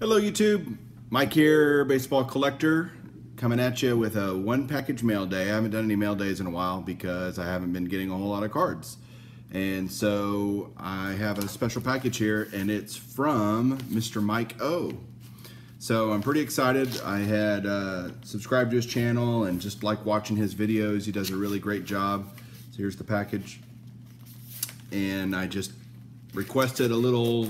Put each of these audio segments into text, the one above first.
Hello YouTube, Mike here, baseball collector, coming at you with a one package mail day. I haven't done any mail days in a while because I haven't been getting a whole lot of cards. And so I have a special package here and it's from Mr. Mike O. So I'm pretty excited. I had uh, subscribed to his channel and just like watching his videos. He does a really great job. So here's the package. And I just requested a little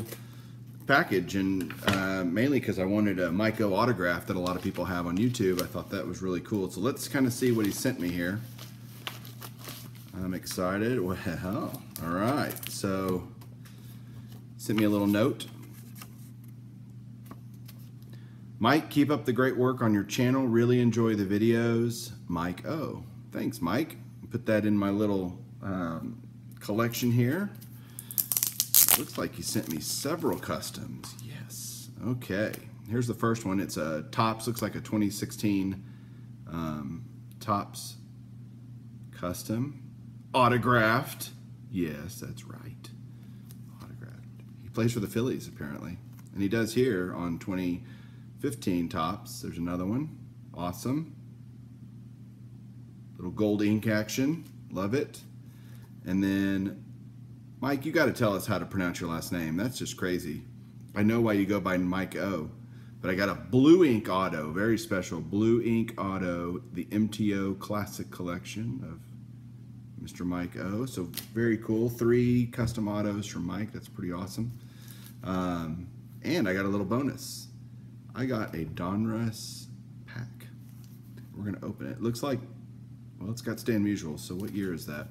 package and uh, mainly because I wanted a Mike O autograph that a lot of people have on YouTube. I thought that was really cool. So let's kind of see what he sent me here. I'm excited. Well, all right. So sent me a little note. Mike, keep up the great work on your channel. Really enjoy the videos. Mike O. Thanks, Mike. Put that in my little um, collection here. Looks like he sent me several customs. Yes. Okay. Here's the first one. It's a Topps. Looks like a 2016 um, Topps custom. Autographed. Yes, that's right. Autographed. He plays for the Phillies, apparently. And he does here on 2015 Topps. There's another one. Awesome. Little gold ink action. Love it. And then Mike, you got to tell us how to pronounce your last name. That's just crazy. I know why you go by Mike O, but I got a Blue Ink Auto, very special Blue Ink Auto, the MTO Classic Collection of Mr. Mike O. So very cool. Three custom autos from Mike. That's pretty awesome. Um, and I got a little bonus. I got a Donruss pack. We're gonna open it. Looks like, well, it's got Stan Musial. So what year is that?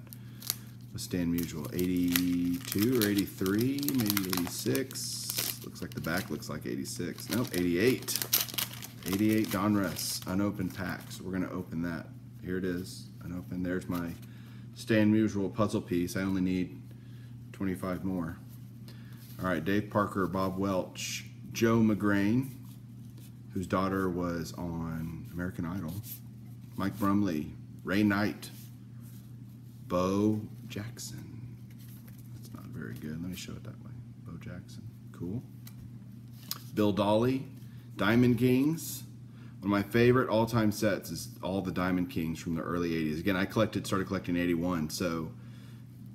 Stan Musial, 82 or 83, maybe 86. Looks like the back looks like 86. Nope, 88. 88 Donruss, unopened pack. So we're gonna open that. Here it is, unopened. There's my Stan Musial puzzle piece. I only need 25 more. All right, Dave Parker, Bob Welch, Joe Magrane, whose daughter was on American Idol, Mike Brumley, Ray Knight, Bo Jackson. That's not very good. Let me show it that way. Bo Jackson. Cool. Bill Dolly. Diamond Kings. One of my favorite all-time sets is all the Diamond Kings from the early 80s. Again, I collected, started collecting in 81, so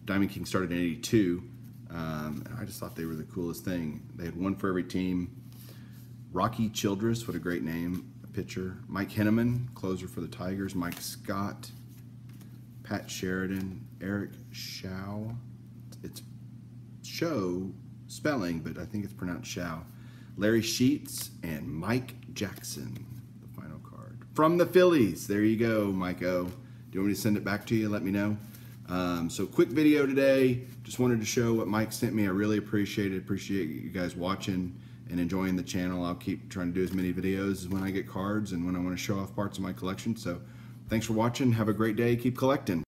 Diamond Kings started in 82. Um, I just thought they were the coolest thing. They had one for every team. Rocky Childress, what a great name, a pitcher. Mike Henneman, closer for the Tigers. Mike Scott, Pat Sheridan, Eric Show. It's show spelling, but I think it's pronounced Shao. Larry Sheets and Mike Jackson, the final card. From the Phillies. There you go, Mike O. Do you want me to send it back to you? Let me know. Um, so quick video today. Just wanted to show what Mike sent me. I really appreciate it. Appreciate you guys watching and enjoying the channel. I'll keep trying to do as many videos as when I get cards and when I want to show off parts of my collection. So thanks for watching. Have a great day. Keep collecting.